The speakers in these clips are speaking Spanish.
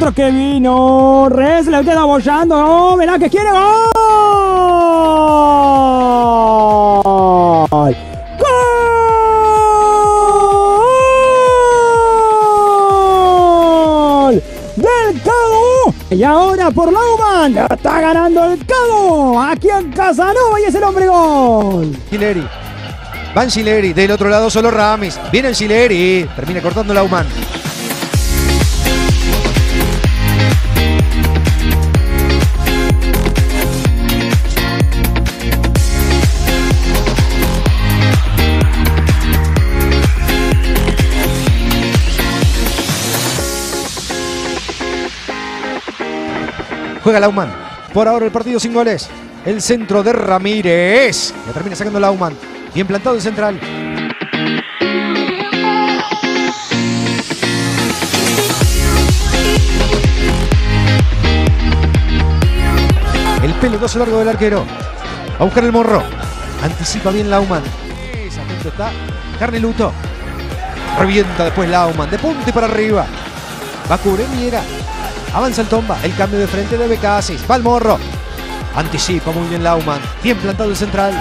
Centro que vino. Res le queda bollando. Oh, mirá que quiere gol. ¡Gol! Del Cabo. Y ahora por Lauman. Está ganando el Cabo. Aquí en Casanova y es el hombre gol. Gileri. Van Gileri. Del otro lado solo Ramis. Viene el Gileri. Termina cortando Lauman. Juega Lauman. Por ahora el partido sin goles. El centro de Ramírez. La termina sacando Lauman. Bien plantado el central. El pelotazo largo del arquero. A buscar el morro. Anticipa bien Lauman. Atento está. Carneluto. Revienta después Lauman. De punte para arriba. Va a cubrir Miera. Avanza el tomba. El cambio de frente de Becasis. Va el morro. Anticipa muy bien Lauman. Bien plantado el central.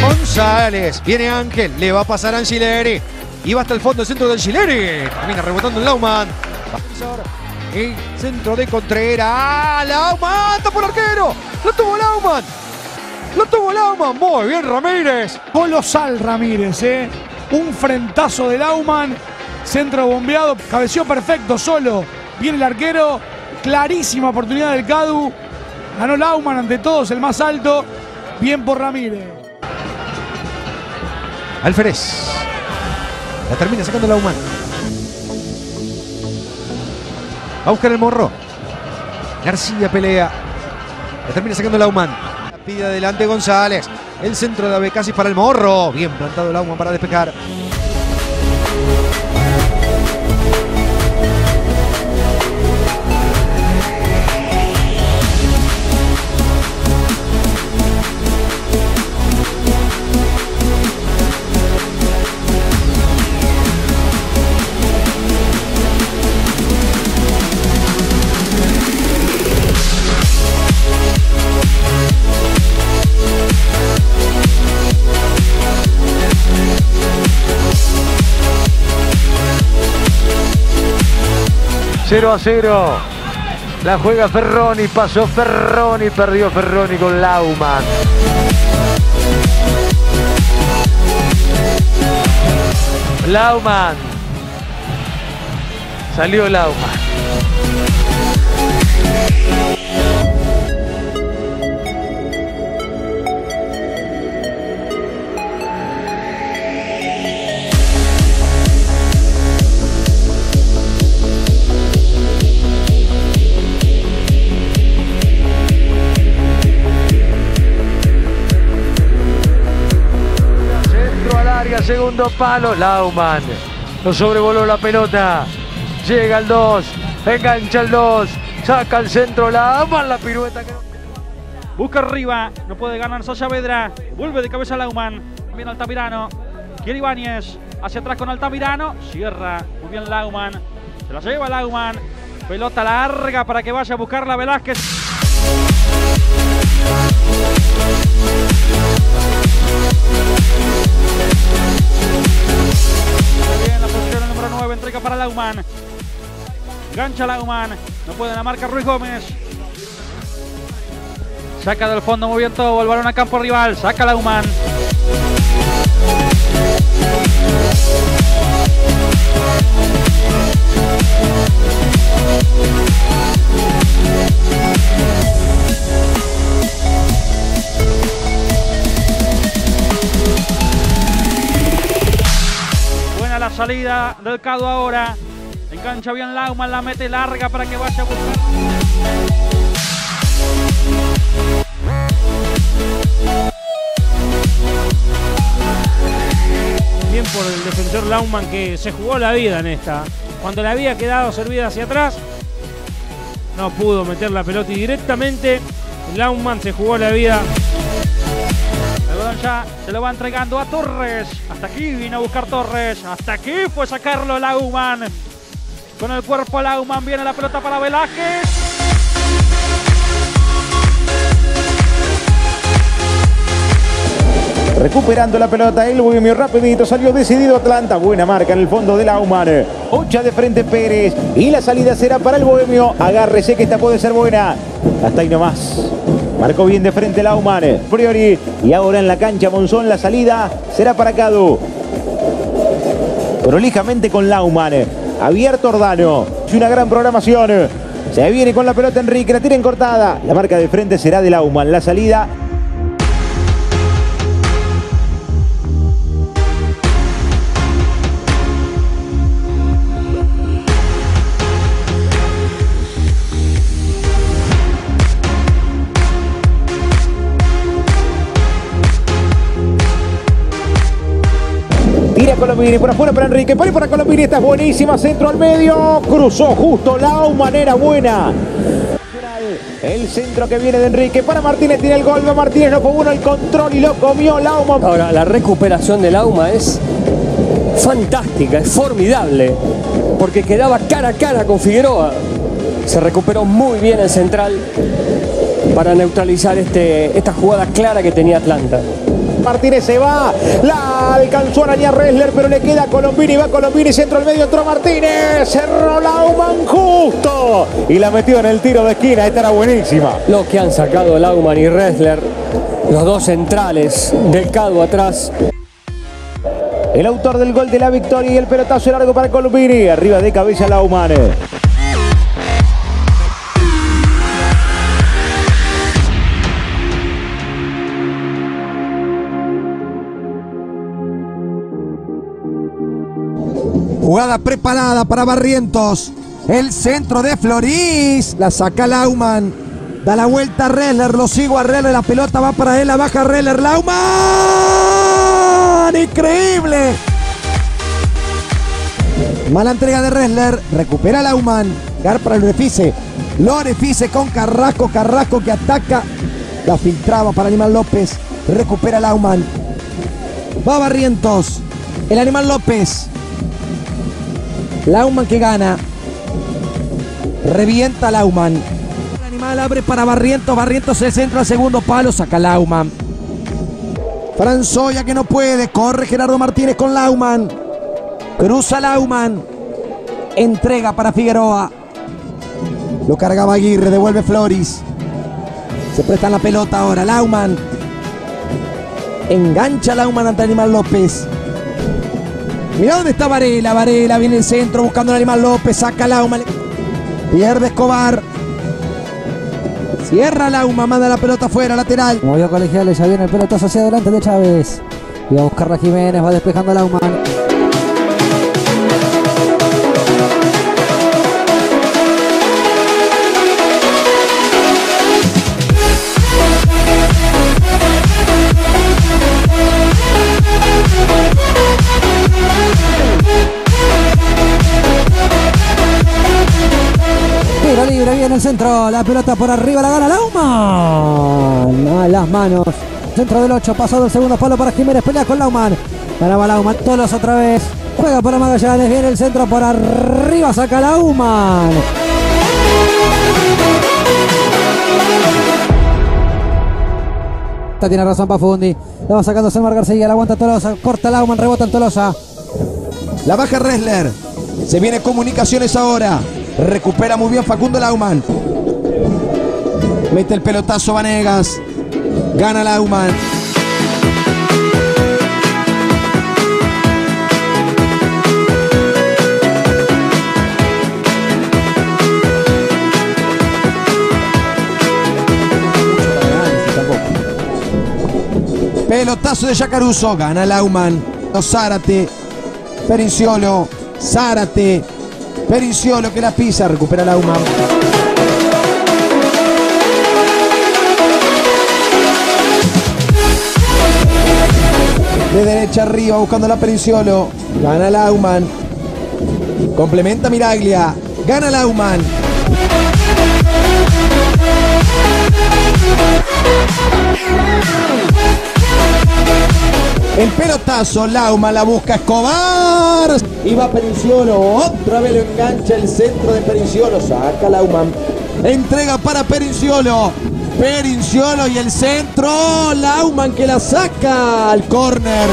González. Viene Ángel. Le va a pasar a Angileri. Y va hasta el fondo el centro de Angileri. Termina rebotando el Lauman. El centro de Contreras. ¡Ah! Lauman. Está por arquero. Lo tuvo Lauman. Lo tuvo Lauman. Muy bien Ramírez. Colosal Ramírez, ¿eh? Un frentazo de Lauman. Centro bombeado. Cabeció perfecto solo. Viene el arquero. Clarísima oportunidad del Cadu. Ganó Lauman ante todos, el más alto. Bien por Ramírez. Alférez. La termina sacando Lauman. Va a buscar el morro. García pelea. La termina sacando Lauman. Pide adelante González. El centro de Abecasis para el morro. Bien plantado Lauman para despejar. Cero a 0. La juega Ferroni, pasó Ferroni, perdió Ferroni con Lauman. Lauman. Salió Lauman. Segundo palo. Lauman. Lo sobrevoló la pelota. Llega el 2. Engancha el 2. Saca el centro. Lauman la pirueta Busca arriba, no puede ganar Saavedra. Vuelve de cabeza Lauman. También Altamirano. Quiere Ibáñez. Hacia atrás con Altamirano. Cierra. Muy bien Lauman. Se la lleva Lauman. Pelota larga para que vaya a buscarla Velázquez. Muy bien la posición número 9. Entrega para Lauman. Gancha Lauman. No puede la marca Ruiz Gómez. Saca del fondo muy bien todo, el balón a campo rival, saca Lauman. Salida del Cado ahora. Engancha bien Lauman, la mete larga para que vaya a buscar. Bien por el defensor Lauman que se jugó la vida en esta. Cuando le había quedado servida hacia atrás, no pudo meter la pelota y directamente Lauman se jugó la vida. Ya se lo va entregando a Torres. Hasta aquí vino a buscar Torres. Hasta aquí fue sacarlo Lauman. Con el cuerpo Lauman viene la pelota para Velázquez. Recuperando la pelota, el bohemio rapidito, salió decidido Atlanta. Buena marca en el fondo de Lauman. Ocha de frente Pérez. Y la salida será para el bohemio. Agárrese que esta puede ser buena. Hasta ahí nomás. Marcó bien de frente Lauman. Priori. Y ahora en la cancha Monzón la salida será para Cadu. Prolijamente con Lauman. Abierto Ordano. Es una gran programación. Se viene con la pelota Enrique. La tienen cortada. La marca de frente será de Lauman. La salida Tira Colombini, por afuera para Enrique, ahí para Colombini, esta es buenísima, centro al medio, cruzó justo la manera buena. El centro que viene de Enrique para Martínez, tiene el gol, Martínez no fue uno el control y lo comió Lauma. Ahora, la recuperación del Lauma es fantástica, es formidable, porque quedaba cara a cara con Figueroa. Se recuperó muy bien el central para neutralizar este, esta jugada clara que tenía Atlanta. Martínez se va, la alcanzó a arañar Ressler, pero le queda Colombini, va Colombini, centro al medio, entró Martínez, cerró Lauman justo y la metió en el tiro de esquina, esta era buenísima. Lo que han sacado Lauman y Ressler, los dos centrales del Cadu atrás. El autor del gol de la victoria y el pelotazo largo para Colombini, arriba de cabeza Lauman. Jugada preparada para Barrientos. El centro de Florís. La saca Lauman. Da la vuelta a Reller. Lo sigo a Reller. La pelota va para él. La baja Reller. Lauman. Increíble. Mala entrega de Ressler. Recupera Lauman. Gar para Lorefice. Lorefice con Carrasco. Carrasco que ataca. La filtraba para Animal López. Recupera Lauman. Va Barrientos. El Animal López. Lauman que gana. Revienta Lauman. El animal abre para Barrientos. Barrientos el centro al segundo palo. Saca Lauman. Franzoya que no puede. Corre Gerardo Martínez con Lauman. Cruza Lauman. Entrega para Figueroa. Lo cargaba Aguirre. Devuelve Floris. Se presta la pelota ahora. Lauman. Engancha Lauman ante Animal López. Mira dónde está Varela. Varela viene el centro buscando al animal López. Saca Lauma. Pierde Escobar. Cierra Lauma. Manda la pelota afuera, lateral. Movió colegiales. Ya viene el pelotazo hacia adelante de Chávez. Y a buscar a Jiménez. Va despejando Lauma. Libre, viene el centro, la pelota por arriba, la gana Lauman. A las manos. Centro del 8, pasado el segundo palo para Jiménez, pelea con Lauman. Ganaba Lauman, Tolos otra vez. Juega para Magallanes, viene el centro por arriba, saca Lauman. Tiene razón Pafundi. La va sacando Selmar García, la aguanta Tolosa. Corta Lauman, rebota en Tolosa. La baja Ressler. Se viene comunicaciones ahora. Recupera muy bien Facundo Lauman. Mete el pelotazo Vanegas. Gana Lauman. Pelotazo de Yacaruso. Gana Lauman. Zárate. Perinciolo. Zárate. Perinciolo que la pisa. Recupera Lauman. De derecha arriba buscando la Perinciolo. Gana Lauman. Complementa Miraglia. Gana Lauman. pelotazo. Lauma la busca Escobar. Y va Perinciolo. Otra vez lo engancha el centro de Perinciolo. Saca Lauman. Entrega para Perinciolo. Perinciolo y el centro. Lauman que la saca al córner.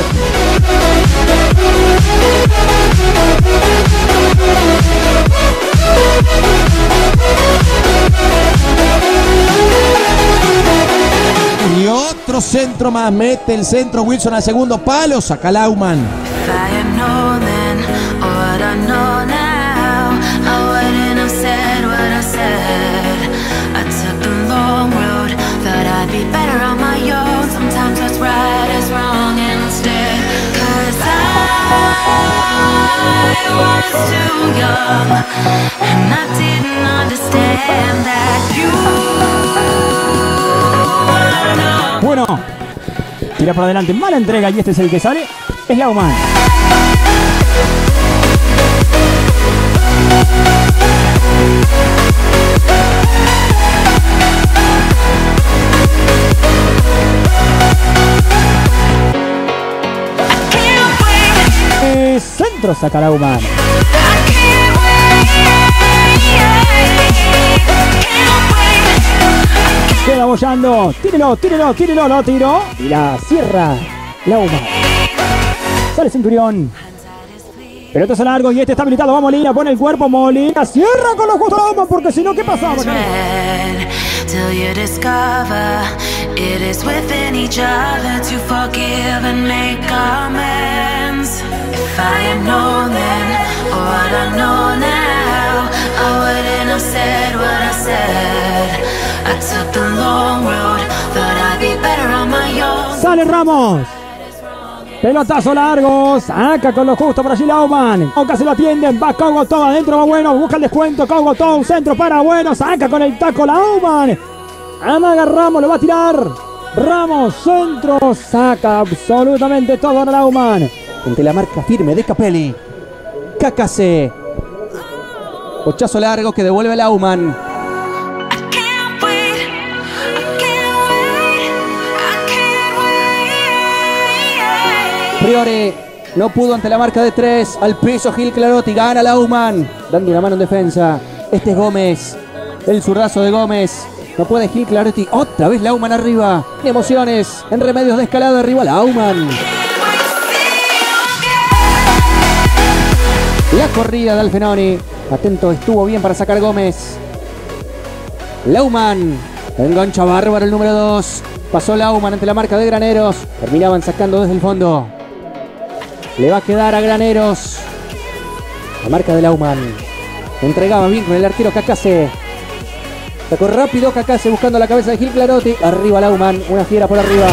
Y otro centro más. Mete el centro Wilson al segundo palo. Saca Lauman. Bueno, tira para adelante, mala entrega y este es el que sale. Es Lauman. Eh, centro saca Lauman. Queda bollando. Tírelo, tírelo, tírelo, lo tiró. Y la cierra Lauman. Sale Centurión. Pelotazo largo y este está habilitado. Va Molina, pone el cuerpo. Molina cierra con los justo Lauman porque si no, ¿qué pasaba? I had known then what I know now, I wouldn't have what I said. Sale Ramos. Pelotazo largo. Saca con lo justo para allí Lauman. Oca se lo atienden. Va Cogotó. Adentro va bueno. Busca el descuento. Cogotó. Un centro para bueno. Saca con el taco Lauman. Amaga Ramos. Lo va a tirar. Ramos. Centro. Saca absolutamente todo a Lauman. Ante la marca firme de Capelli. Cacase. Pochazo largo que devuelve Lauman. Priore no pudo ante la marca de tres. Al piso Gil Clarotti. Gana Lauman. Dando una mano en defensa. Este es Gómez. El zurdazo de Gómez. No puede Gil Clarotti. Otra vez Lauman arriba. Emociones. En remedios de escalada arriba Lauman. La corrida de Alfenoni. Atento, estuvo bien para sacar Gómez. Lauman. Engancha bárbaro el número 2. Pasó Lauman ante la marca de Graneros. Terminaban sacando desde el fondo. Le va a quedar a Graneros. La marca de Lauman. Entregaba bien con el arquero Cacase. Sacó rápido Cacase buscando la cabeza de Gil Clarotti. Arriba Lauman. Una fiera por arriba.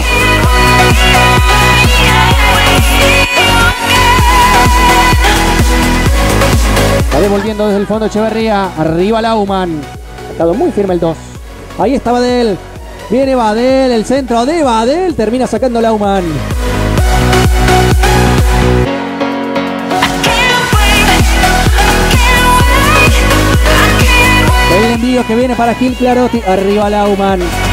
Devolviendo desde el fondo Echeverría. Arriba Lauman. Ha estado muy firme el 2. Ahí está Badel. Viene Badel. El centro de Badel. Termina sacando Lauman. El envío que viene para Gil Clarotti. Arriba Lauman.